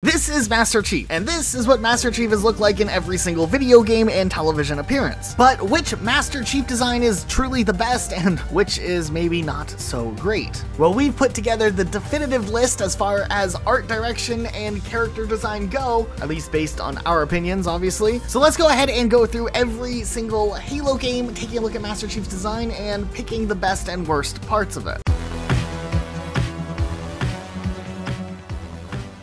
This is Master Chief, and this is what Master Chief has looked like in every single video game and television appearance. But which Master Chief design is truly the best, and which is maybe not so great? Well, we've put together the definitive list as far as art direction and character design go, at least based on our opinions, obviously. So let's go ahead and go through every single Halo game, taking a look at Master Chief's design and picking the best and worst parts of it.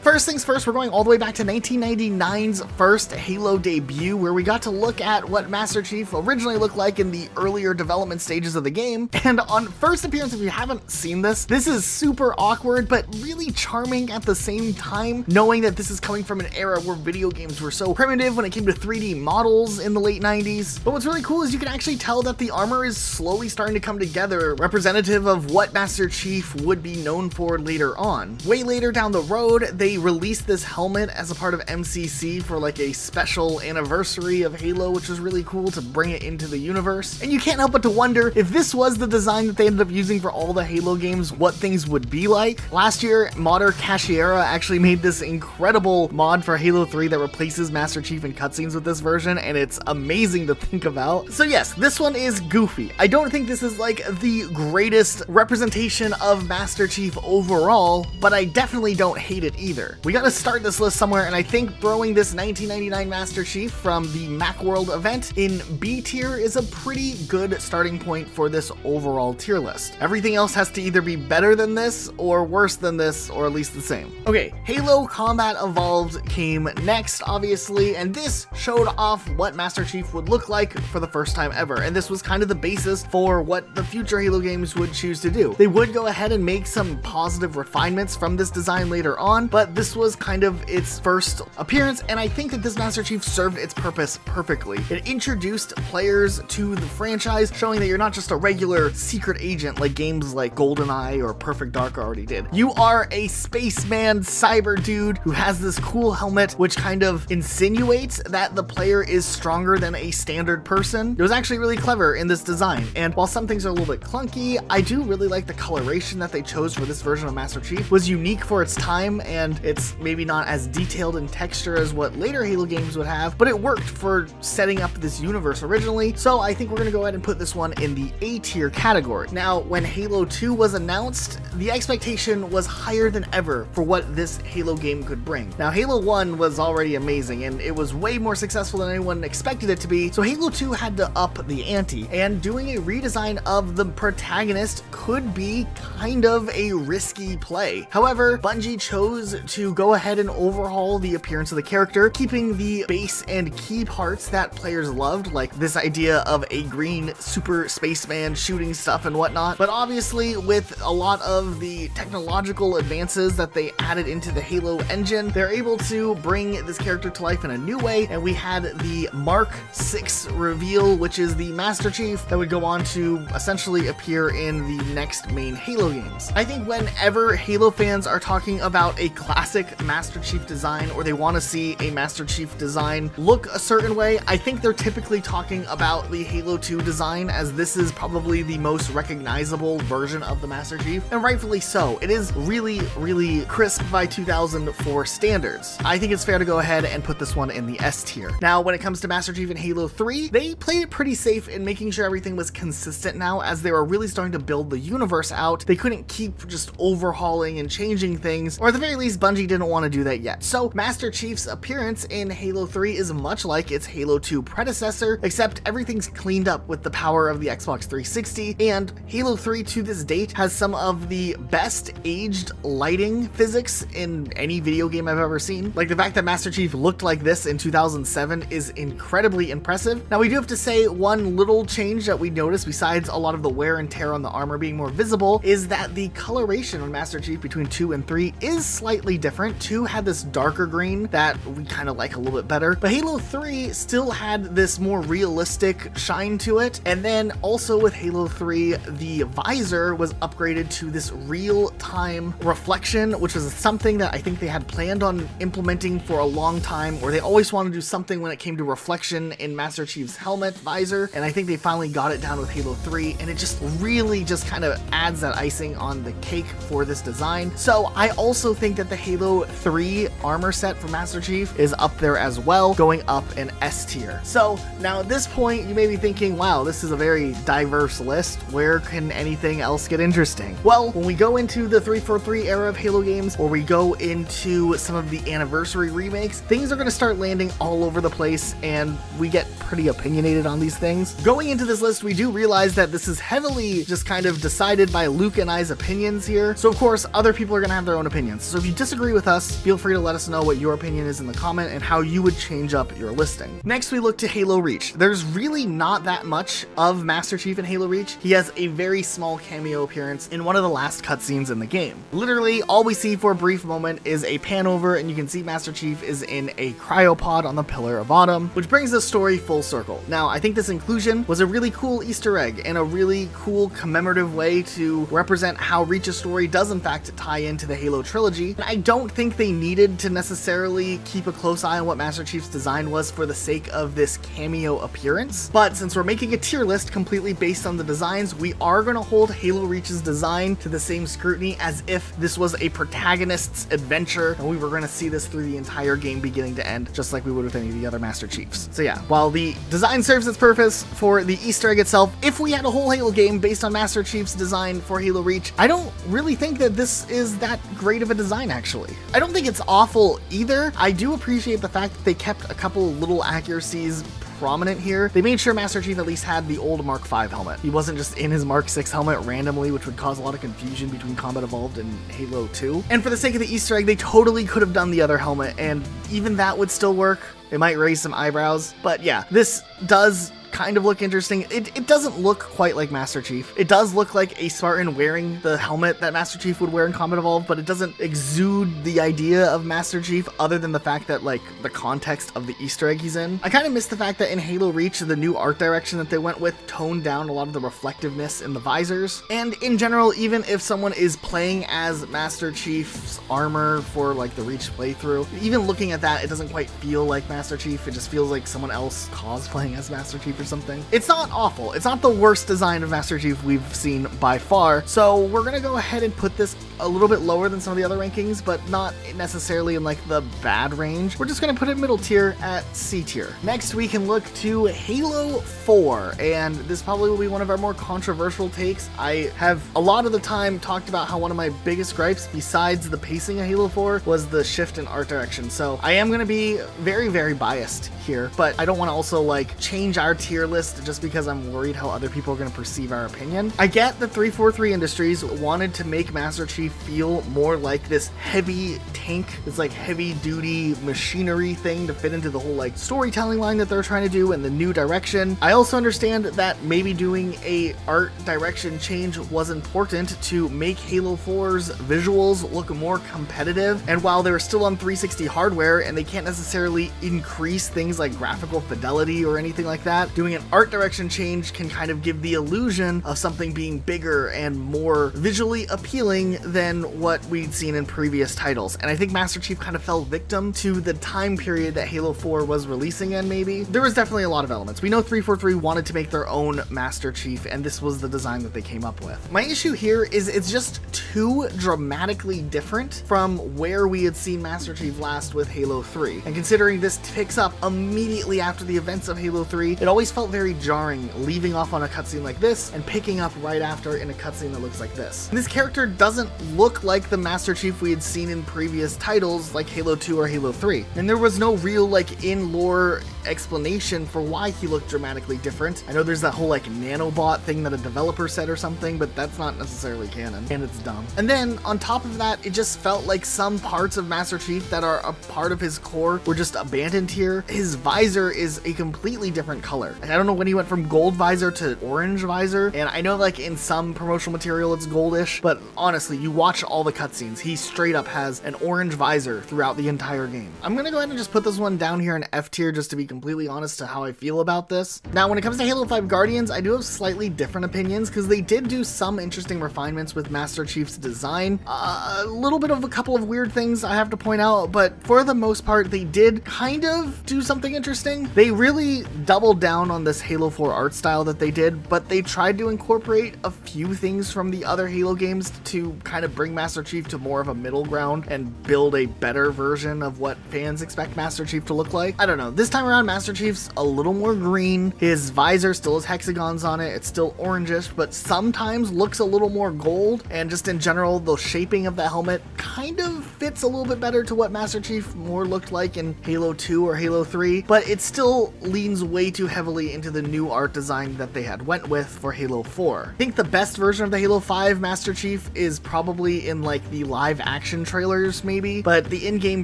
First things first, we're going all the way back to 1999's first Halo debut, where we got to look at what Master Chief originally looked like in the earlier development stages of the game. And on first appearance, if you haven't seen this, this is super awkward, but really charming at the same time, knowing that this is coming from an era where video games were so primitive when it came to 3D models in the late 90s. But what's really cool is you can actually tell that the armor is slowly starting to come together, representative of what Master Chief would be known for later on. Way later down the road, they released this helmet as a part of MCC for like a special anniversary of Halo, which was really cool to bring it into the universe. And you can't help but to wonder if this was the design that they ended up using for all the Halo games, what things would be like. Last year, Modder Cashiera actually made this incredible mod for Halo 3 that replaces Master Chief in cutscenes with this version, and it's amazing to think about. So yes, this one is goofy. I don't think this is like the greatest representation of Master Chief overall, but I definitely don't hate it either. We gotta start this list somewhere, and I think throwing this 1999 Master Chief from the Macworld event in B tier is a pretty good starting point for this overall tier list. Everything else has to either be better than this, or worse than this, or at least the same. Okay, Halo Combat Evolved came next, obviously, and this showed off what Master Chief would look like for the first time ever, and this was kind of the basis for what the future Halo games would choose to do. They would go ahead and make some positive refinements from this design later on, but this was kind of its first appearance, and I think that this Master Chief served its purpose perfectly. It introduced players to the franchise, showing that you're not just a regular secret agent like games like GoldenEye or Perfect Dark already did. You are a spaceman cyber dude who has this cool helmet, which kind of insinuates that the player is stronger than a standard person. It was actually really clever in this design, and while some things are a little bit clunky, I do really like the coloration that they chose for this version of Master Chief. It was unique for its time, and it's maybe not as detailed in texture as what later Halo games would have, but it worked for setting up this universe originally, so I think we're gonna go ahead and put this one in the A tier category. Now, when Halo 2 was announced, the expectation was higher than ever for what this Halo game could bring. Now, Halo 1 was already amazing, and it was way more successful than anyone expected it to be, so Halo 2 had to up the ante, and doing a redesign of the protagonist could be kind of a risky play. However, Bungie chose to go ahead and overhaul the appearance of the character, keeping the base and key parts that players loved, like this idea of a green super spaceman shooting stuff and whatnot. But obviously, with a lot of the technological advances that they added into the Halo engine, they're able to bring this character to life in a new way. And we had the Mark 6 reveal, which is the Master Chief that would go on to essentially appear in the next main Halo games. I think whenever Halo fans are talking about a classic Master Chief design or they want to see a Master Chief design look a certain way, I think they're typically talking about the Halo 2 design as this is probably the most recognizable version of the Master Chief, and rightfully so. It is really, really crisp by 2004 standards. I think it's fair to go ahead and put this one in the S tier. Now, when it comes to Master Chief in Halo 3, they played it pretty safe in making sure everything was consistent now as they were really starting to build the universe out. They couldn't keep just overhauling and changing things, or at the very least, Bungie didn't want to do that yet. So Master Chief's appearance in Halo 3 is much like its Halo 2 predecessor, except everything's cleaned up with the power of the Xbox 360, and Halo 3 to this date has some of the best aged lighting physics in any video game I've ever seen. Like the fact that Master Chief looked like this in 2007 is incredibly impressive. Now we do have to say one little change that we noticed besides a lot of the wear and tear on the armor being more visible is that the coloration on Master Chief between 2 and 3 is slightly different. 2 had this darker green that we kind of like a little bit better, but Halo 3 still had this more realistic shine to it. And then also with Halo 3, the visor was upgraded to this real-time reflection, which was something that I think they had planned on implementing for a long time, where they always wanted to do something when it came to reflection in Master Chief's helmet visor, and I think they finally got it down with Halo 3, and it just really just kind of adds that icing on the cake for this design. So I also think that the Halo Halo 3 armor set for Master Chief is up there as well, going up in S tier. So now at this point, you may be thinking, wow, this is a very diverse list. Where can anything else get interesting? Well, when we go into the 343 era of Halo games, or we go into some of the anniversary remakes, things are going to start landing all over the place, and we get pretty opinionated on these things. Going into this list, we do realize that this is heavily just kind of decided by Luke and I's opinions here. So of course, other people are going to have their own opinions. So if you disagree with us, feel free to let us know what your opinion is in the comment and how you would change up your listing. Next, we look to Halo Reach. There's really not that much of Master Chief in Halo Reach. He has a very small cameo appearance in one of the last cutscenes in the game. Literally, all we see for a brief moment is a pan over and you can see Master Chief is in a cryopod on the Pillar of Autumn, which brings the story full circle. Now, I think this inclusion was a really cool Easter egg and a really cool commemorative way to represent how Reach's story does in fact tie into the Halo trilogy. And I don't think they needed to necessarily keep a close eye on what Master Chief's design was for the sake of this cameo appearance. But since we're making a tier list completely based on the designs, we are going to hold Halo Reach's design to the same scrutiny as if this was a protagonist's adventure and we were going to see this through the entire game beginning to end, just like we would with any of the other Master Chiefs. So yeah, while the design serves its purpose for the Easter egg itself, if we had a whole Halo game based on Master Chief's design for Halo Reach, I don't really think that this is that great of a design actually. I don't think it's awful either. I do appreciate the fact that they kept a couple little accuracies prominent here. They made sure Master Chief at least had the old Mark V helmet. He wasn't just in his Mark VI helmet randomly, which would cause a lot of confusion between Combat Evolved and Halo 2. And for the sake of the Easter egg, they totally could have done the other helmet, and even that would still work. It might raise some eyebrows, but yeah, this does kind of look interesting. It, it doesn't look quite like Master Chief. It does look like a Spartan wearing the helmet that Master Chief would wear in Combat Evolved, but it doesn't exude the idea of Master Chief other than the fact that, like, the context of the Easter egg he's in. I kind of miss the fact that in Halo Reach, the new art direction that they went with toned down a lot of the reflectiveness in the visors. And in general, even if someone is playing as Master Chief's armor for, like, the Reach playthrough, even looking at that, it doesn't quite feel like Master Chief. It just feels like someone else cosplaying as Master Chief or something. It's not awful. It's not the worst design of Master Chief we've seen by far. So we're gonna go ahead and put this a little bit lower than some of the other rankings, but not necessarily in like the bad range. We're just gonna put it middle tier at C tier. Next, we can look to Halo 4, and this probably will be one of our more controversial takes. I have a lot of the time talked about how one of my biggest gripes, besides the pacing of Halo 4, was the shift in art direction. So I am gonna be very, very biased here, but I don't want to also like change our tier list just because I'm worried how other people are to perceive our opinion. I get the 343 Industries wanted to make Master Chief feel more like this heavy tank, this like heavy duty machinery thing to fit into the whole like storytelling line that they're trying to do and the new direction. I also understand that maybe doing a art direction change was important to make Halo 4's visuals look more competitive. And while they're still on 360 hardware and they can't necessarily increase things like graphical fidelity or anything like that, doing an art direction change can kind of give the illusion of something being bigger and more visually appealing than what we'd seen in previous titles. And I think Master Chief kind of fell victim to the time period that Halo 4 was releasing in, maybe. There was definitely a lot of elements. We know 343 wanted to make their own Master Chief, and this was the design that they came up with. My issue here is it's just too dramatically different from where we had seen Master Chief last with Halo 3. And considering this picks up immediately after the events of Halo 3, it always felt very jarring leaving off on a cutscene like this and picking up right after in a cutscene that looks like this. And this character doesn't look like the Master Chief we had seen in previous titles like Halo 2 or Halo 3. And there was no real like in-lore explanation for why he looked dramatically different. I know there's that whole like nanobot thing that a developer said or something, but that's not necessarily canon, and it's dumb. And then on top of that, it just felt like some parts of Master Chief that are a part of his core were just abandoned here. His visor is a completely different color. I don't know when he went from gold visor to orange visor, and I know like in some promotional material it's goldish, but honestly, you watch all the cutscenes, he straight up has an orange visor throughout the entire game. I'm gonna go ahead and just put this one down here in F tier just to be completely honest to how I feel about this. Now, when it comes to Halo 5 Guardians, I do have slightly different opinions because they did do some interesting refinements with Master Chief's design. Uh, a little bit of a couple of weird things I have to point out, but for the most part, they did kind of do something interesting. They really doubled down on this Halo 4 art style that they did, but they tried to incorporate a few things from the other Halo games to kind of bring Master Chief to more of a middle ground and build a better version of what fans expect Master Chief to look like. I don't know. This time around, Master Chief's a little more green. His visor still has hexagons on it. It's still orangish, but sometimes looks a little more gold. And just in general, the shaping of the helmet kind of fits a little bit better to what Master Chief more looked like in Halo 2 or Halo 3, but it still leans way too heavily into the new art design that they had went with for Halo 4. I think the best version of the Halo 5 Master Chief is probably in like the live action trailers maybe, but the in-game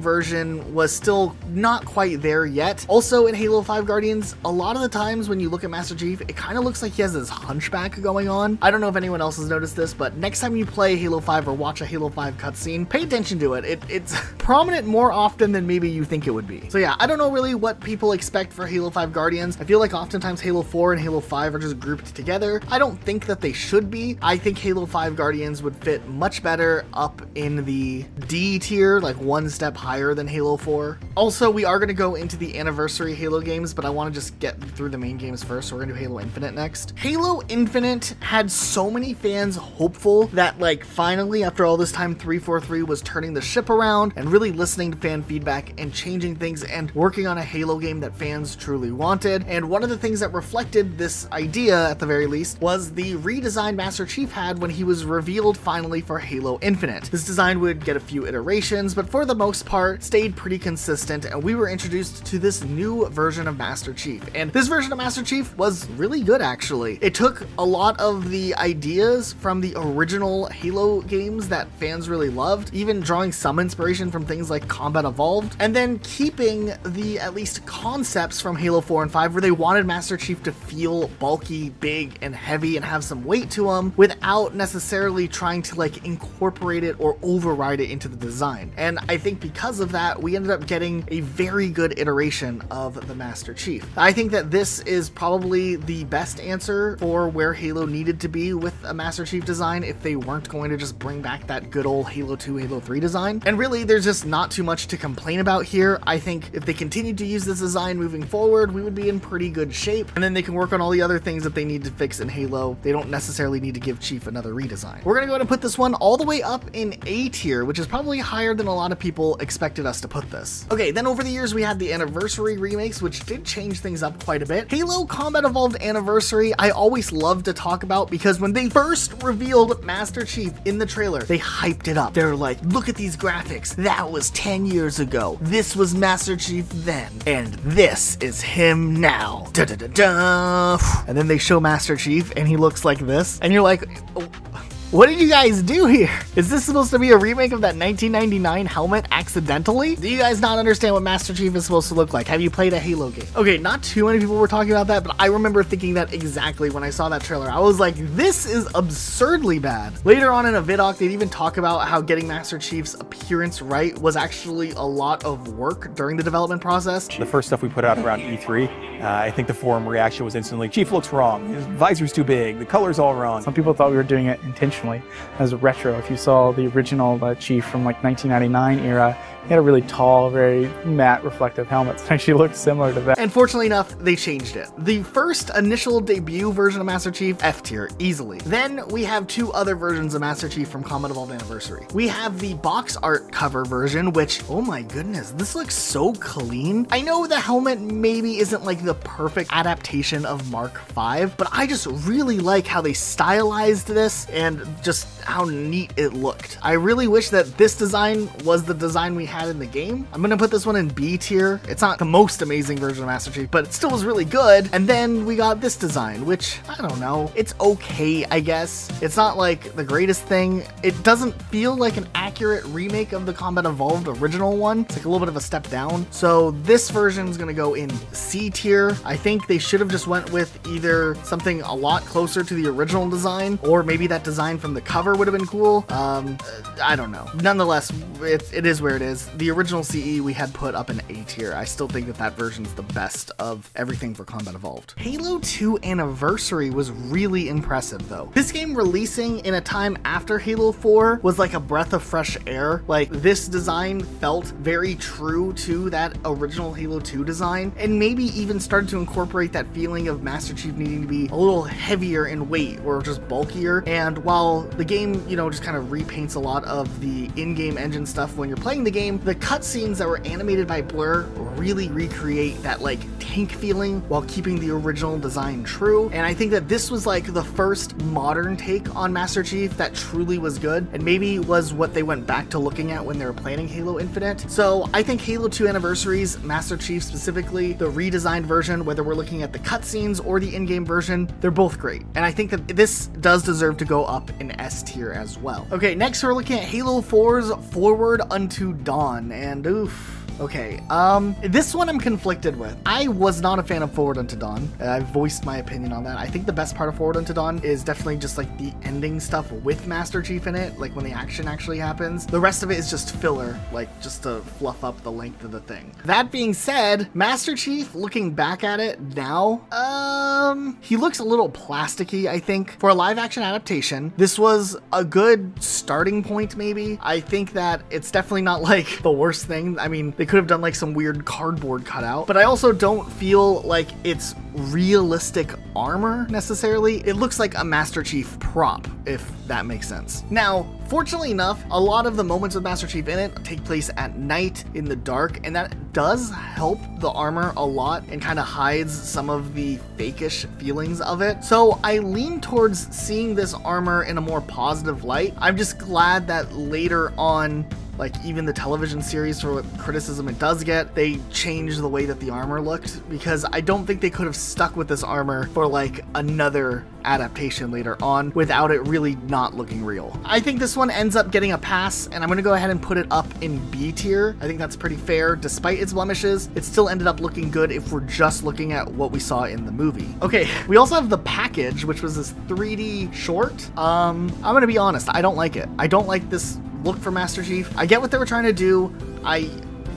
version was still not quite there yet. Also in Halo 5 Guardians, a lot of the times when you look at Master Chief, it kind of looks like he has this hunchback going on. I don't know if anyone else has noticed this, but next time you play Halo 5 or watch a Halo 5 cutscene, pay attention to it. it it's prominent more often than maybe you think it would be. So yeah, I don't know really what people expect for Halo 5 Guardians. I feel like oftentimes Halo 4 and Halo 5 are just grouped together. I don't think that they should be. I think Halo 5 Guardians would fit much better up in the D tier, like one step higher than Halo 4. Also, we are going to go into the anniversary Halo games, but I want to just get through the main games first, so we're going to do Halo Infinite next. Halo Infinite had so many fans hopeful that, like, finally, after all this time, 343 was turning the ship around and really listening to fan feedback and changing things and working on a Halo game that fans truly wanted. And one of the things that reflected this idea, at the very least, was the redesigned Master Chief had when he was revealed finally for Halo Infinite. This design would get a few iterations, but for the most part, stayed pretty consistent, and we were introduced to this new version of Master Chief. And this version of Master Chief was really good, actually. It took a lot of the ideas from the original Halo games that fans really loved, even drawing some inspiration from things like Combat Evolved, and then keeping the at least concepts from Halo 4 and 5 where they wanted Master Chief to feel bulky, big, and heavy and have some weight to him without necessarily trying to like incorporate it or override it into the design. And I think because of that, we ended up getting a very good iteration of the Master Chief. I think that this is probably the best answer for where Halo needed to be with a Master Chief design if they weren't going to just bring back that good old Halo 2, Halo 3 design. And really, there's just not too much to complain about here. I think if they continued to use this design moving forward, we would be in pretty good shape. And then they can work on all the other things that they need to fix in Halo. They don't necessarily need to give Chief another redesign. We're gonna go ahead and put this one all the way up in A tier, which is probably higher than a lot of people expected us to put this. Okay, then over the years we had the Anniversary remakes, which did change things up quite a bit. Halo Combat Evolved Anniversary, I always love to talk about because when they first revealed Master Chief in the trailer, they hyped it up. They're like, look at these graphics. That was 10 years ago. This was Master Chief then. And this is him now. Da da da. And then they show Master Chief and he looks like this. And you're like, oh. What did you guys do here? Is this supposed to be a remake of that 1999 helmet accidentally? Do you guys not understand what Master Chief is supposed to look like? Have you played a Halo game? Okay, not too many people were talking about that, but I remember thinking that exactly when I saw that trailer. I was like, this is absurdly bad. Later on in a vidoc, they'd even talk about how getting Master Chief's appearance right was actually a lot of work during the development process. The first stuff we put out around E3, uh, I think the forum reaction was instantly, Chief looks wrong, his visor's too big, the color's all wrong. Some people thought we were doing it intentionally as a retro. If you saw the original uh, Chief from like 1999 era, he had a really tall, very matte reflective helmet. It actually looked similar to that. And fortunately enough, they changed it. The first initial debut version of Master Chief, F tier, easily. Then we have two other versions of Master Chief from Combat Evolved Anniversary. We have the box art cover version, which, oh my goodness, this looks so clean. I know the helmet maybe isn't like the perfect adaptation of Mark V, but I just really like how they stylized this and just how neat it looked. I really wish that this design was the design we had in the game. I'm gonna put this one in B tier. It's not the most amazing version of Master Chief, but it still was really good. And then we got this design, which I don't know, it's okay, I guess. It's not like the greatest thing. It doesn't feel like an accurate remake of the Combat Evolved original one. It's like a little bit of a step down. So this version is gonna go in C tier. I think they should have just went with either something a lot closer to the original design, or maybe that design from the cover cover would have been cool. Um, I don't know. Nonetheless, it, it is where it is. The original CE we had put up an A tier. I still think that that version's the best of everything for Combat Evolved. Halo 2 Anniversary was really impressive though. This game releasing in a time after Halo 4 was like a breath of fresh air. Like this design felt very true to that original Halo 2 design and maybe even started to incorporate that feeling of Master Chief needing to be a little heavier in weight or just bulkier. And while the game, you know, just kind of repaints a lot of the in-game engine stuff when you're playing the game, the cutscenes that were animated by Blur really recreate that like tank feeling while keeping the original design true. And I think that this was like the first modern take on Master Chief that truly was good and maybe was what they went back to looking at when they were planning Halo Infinite. So I think Halo 2 Anniversaries, Master Chief specifically, the redesigned version, whether we're looking at the cutscenes or the in-game version, they're both great. And I think that this does deserve to go up in S tier as well. Okay, next we're looking at Halo 4's Forward Unto Dawn, and oof. Okay, um, this one I'm conflicted with. I was not a fan of Forward Unto Dawn. I've voiced my opinion on that. I think the best part of Forward Unto Dawn is definitely just like the ending stuff with Master Chief in it, like when the action actually happens. The rest of it is just filler, like just to fluff up the length of the thing. That being said, Master Chief, looking back at it now, um, he looks a little plasticky, I think. For a live action adaptation, this was a good starting point, maybe. I think that it's definitely not like the worst thing. I mean, they could have done like some weird cardboard cutout, but I also don't feel like it's realistic armor necessarily. It looks like a Master Chief prop, if that makes sense. Now, fortunately enough, a lot of the moments with Master Chief in it take place at night in the dark, and that does help the armor a lot and kind of hides some of the fakish feelings of it. So I lean towards seeing this armor in a more positive light. I'm just glad that later on like even the television series for what criticism it does get they changed the way that the armor looked because i don't think they could have stuck with this armor for like another adaptation later on without it really not looking real. I think this one ends up getting a pass and i'm to go ahead and put it up in b tier. I think that's pretty fair. Despite its blemishes it still ended up looking good if we're just looking at what we saw in the movie. Okay we also have the package which was this 3d short. Um i'm to be honest i don't like it. I don't like this look for Master Chief. I get what they were trying to do. I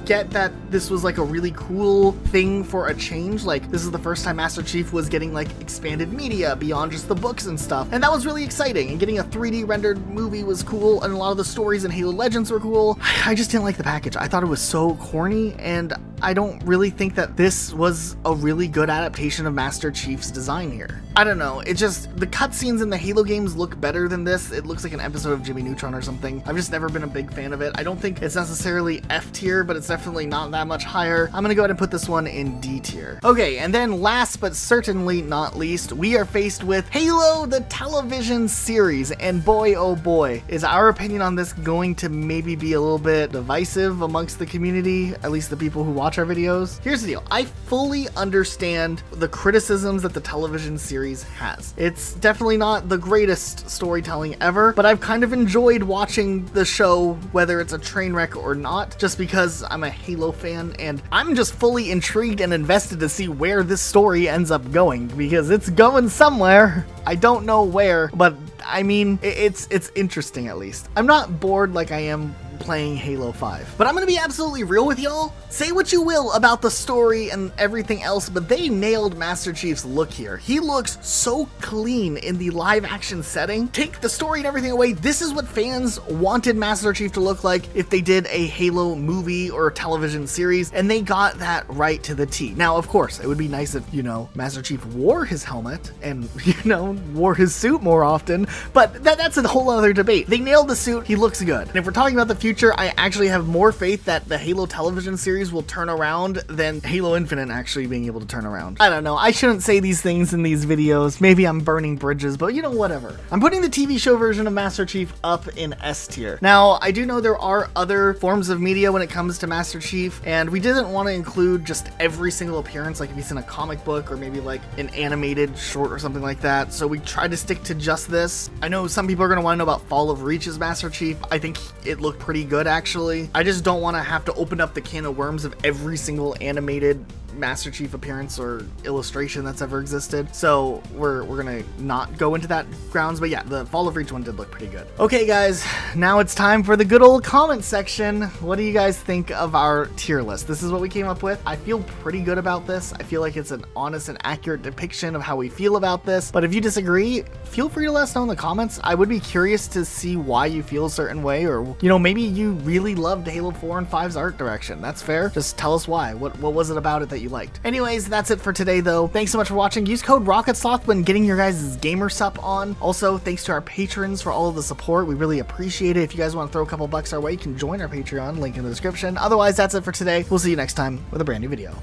get that this was like a really cool thing for a change. Like, this is the first time Master Chief was getting like expanded media beyond just the books and stuff. And that was really exciting. And getting a 3D rendered movie was cool. And a lot of the stories in Halo Legends were cool. I just didn't like the package. I thought it was so corny. And I don't really think that this was a really good adaptation of Master Chief's design here. I don't know. It just, the cutscenes in the Halo games look better than this. It looks like an episode of Jimmy Neutron or something. I've just never been a big fan of it. I don't think it's necessarily F tier, but it's definitely not that much higher. I'm gonna go ahead and put this one in D tier. Okay, and then last but certainly not least, we are faced with Halo the television series, and boy oh boy, is our opinion on this going to maybe be a little bit divisive amongst the community, at least the people who watch our videos. Here's the deal, I fully understand the criticisms that the television series has. It's definitely not the greatest storytelling ever, but I've kind of enjoyed watching the show, whether it's a train wreck or not, just because I'm a Halo fan and I'm just fully intrigued and invested to see where this story ends up going because it's going somewhere. I don't know where, but I mean, it's it's interesting at least. I'm not bored like I am playing Halo 5. But I'm gonna be absolutely real with y'all. Say what you will about the story and everything else, but they nailed Master Chief's look here. He looks so clean in the live action setting. Take the story and everything away. This is what fans wanted Master Chief to look like if they did a Halo movie or television series, and they got that right to the T. Now, of course, it would be nice if, you know, Master Chief wore his helmet and, you know, wore his suit more often, but that, that's a whole other debate. They nailed the suit, he looks good. And if we're talking about the future, I actually have more faith that the Halo television series will turn around than Halo Infinite actually being able to turn around. I don't know. I shouldn't say these things in these videos. Maybe I'm burning bridges, but you know, whatever. I'm putting the TV show version of Master Chief up in S tier. Now, I do know there are other forms of media when it comes to Master Chief, and we didn't want to include just every single appearance, like if he's in a comic book or maybe like an animated short or something like that. So we tried to stick to just this. I know some people are going to want to know about Fall of Reach's Master Chief. I think it looked pretty pretty good actually. I just don't want to have to open up the can of worms of every single animated Master Chief appearance or illustration that's ever existed. So we're we're gonna not go into that grounds. But yeah, the Fall of Reach one did look pretty good. Okay, guys, now it's time for the good old comment section. What do you guys think of our tier list? This is what we came up with. I feel pretty good about this. I feel like it's an honest and accurate depiction of how we feel about this. But if you disagree, feel free to let us know in the comments. I would be curious to see why you feel a certain way, or you know, maybe you really loved Halo 4 and 5's art direction. That's fair. Just tell us why. What what was it about it that you liked? Anyways, that's it for today though. Thanks so much for watching. Use code RocketSloth when getting your guys' gamer sup on. Also, thanks to our patrons for all of the support. We really appreciate it. If you guys want to throw a couple bucks our way, you can join our Patreon, link in the description. Otherwise, that's it for today. We'll see you next time with a brand new video.